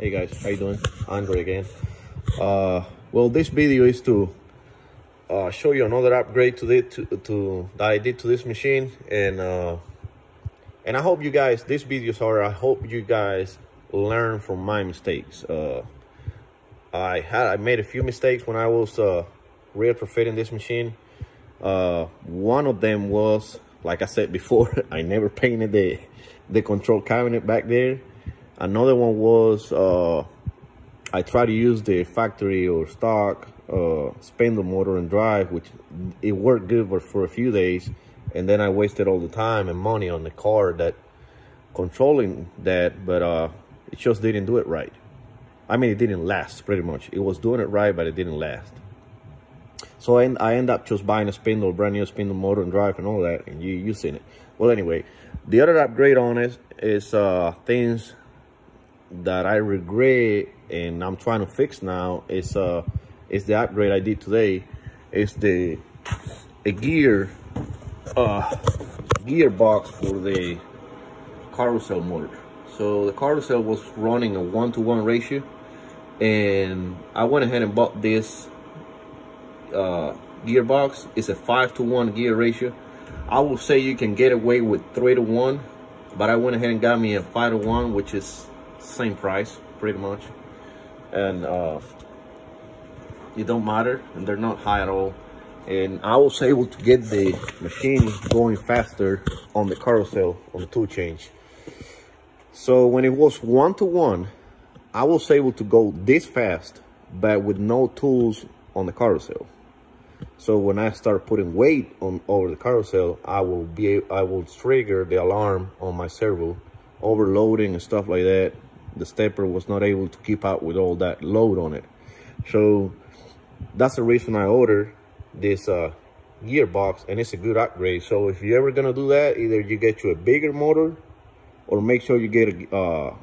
Hey guys, how you doing? Andre again. Uh, well, this video is to uh, show you another upgrade to, the, to, to that I did to this machine, and uh, and I hope you guys this videos are. I hope you guys learn from my mistakes. Uh, I had I made a few mistakes when I was uh, retrofitting this machine. Uh, one of them was, like I said before, I never painted the the control cabinet back there. Another one was uh, I tried to use the factory or stock uh, spindle motor and drive, which it worked good for, for a few days. And then I wasted all the time and money on the car that controlling that, but uh, it just didn't do it right. I mean, it didn't last pretty much. It was doing it right, but it didn't last. So I, I end up just buying a spindle, brand new spindle motor and drive and all that, and you you seen it. Well, anyway, the other upgrade on it is uh, things that I regret and I'm trying to fix now is uh is the upgrade I did today. It's the a gear uh gearbox for the carousel motor. So the carousel was running a one to one ratio and I went ahead and bought this uh gearbox. It's a five to one gear ratio. I will say you can get away with three to one, but I went ahead and got me a five to one, which is same price pretty much. And uh, it don't matter and they're not high at all. And I was able to get the machine going faster on the carousel on the tool change. So when it was one to one I was able to go this fast but with no tools on the carousel. So when I start putting weight on over the carousel I will be I will trigger the alarm on my servo overloading and stuff like that the stepper was not able to keep up with all that load on it. So that's the reason I ordered this uh, gearbox and it's a good upgrade. So if you're ever gonna do that, either you get you a bigger motor or make sure you get a, uh,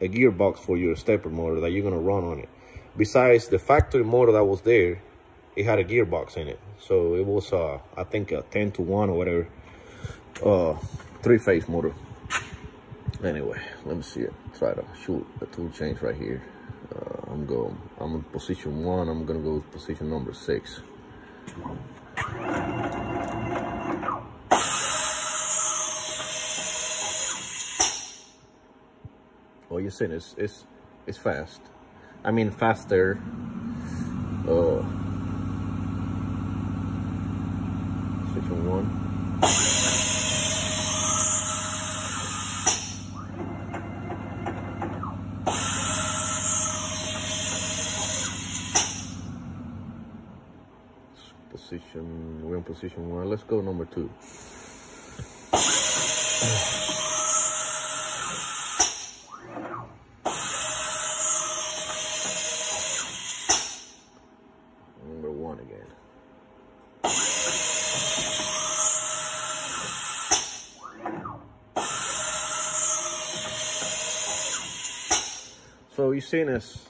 a gearbox for your stepper motor that you're gonna run on it. Besides the factory motor that was there, it had a gearbox in it. So it was, uh, I think a 10 to 1 or whatever, uh, three phase motor anyway let me see it. Try to shoot the tool change right here. Uh, i'm going i'm in position one. I'm gonna go with position number six. Oh you're saying it's it's it's fast. I mean faster. Uh position one position, we're in position one. Let's go number two. Number one again. So you've seen us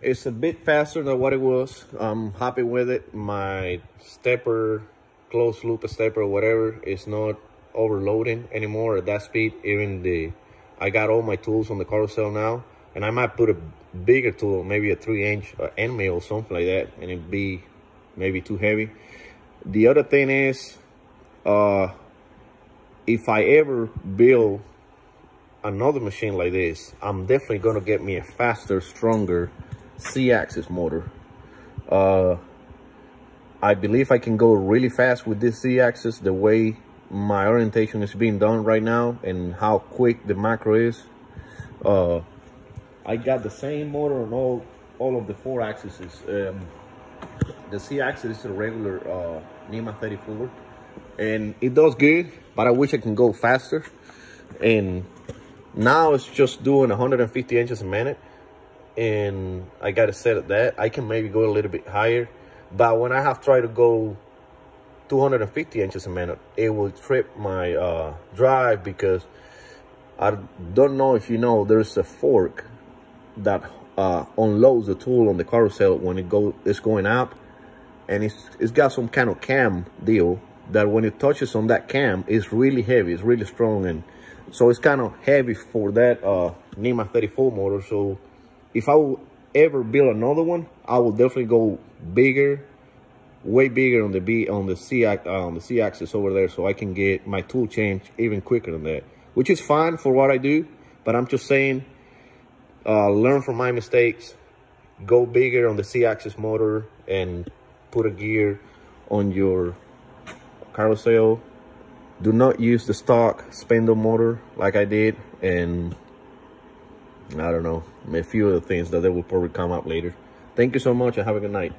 it's a bit faster than what it was. I'm happy with it. My stepper, closed loop stepper, whatever, is not overloading anymore at that speed. Even the, I got all my tools on the carousel now, and I might put a bigger tool, maybe a three inch uh, end mill or something like that, and it'd be maybe too heavy. The other thing is, uh, if I ever build another machine like this, I'm definitely gonna get me a faster, stronger Z-axis motor. Uh, I believe I can go really fast with this C-axis the way my orientation is being done right now and how quick the macro is. Uh, I got the same motor on all, all of the four axes. Um, the C-axis is a regular uh, NEMA 34 and it does good, but I wish I can go faster. And now it's just doing 150 inches a minute and I got to set at that. I can maybe go a little bit higher, but when I have tried to go 250 inches a minute, it will trip my uh, drive because I don't know if you know, there's a fork that uh, unloads the tool on the carousel when it go it's going up, and it's it's got some kind of cam deal that when it touches on that cam, it's really heavy, it's really strong, and so it's kind of heavy for that uh, NEMA 34 motor. So if I will ever build another one, I will definitely go bigger, way bigger on the B on the C uh, on the C axis over there, so I can get my tool change even quicker than that, which is fine for what I do. But I'm just saying, uh, learn from my mistakes, go bigger on the C axis motor, and put a gear on your carousel. Do not use the stock spindle motor like I did, and I don't know, a few of the things that they will probably come up later. Thank you so much and have a good night.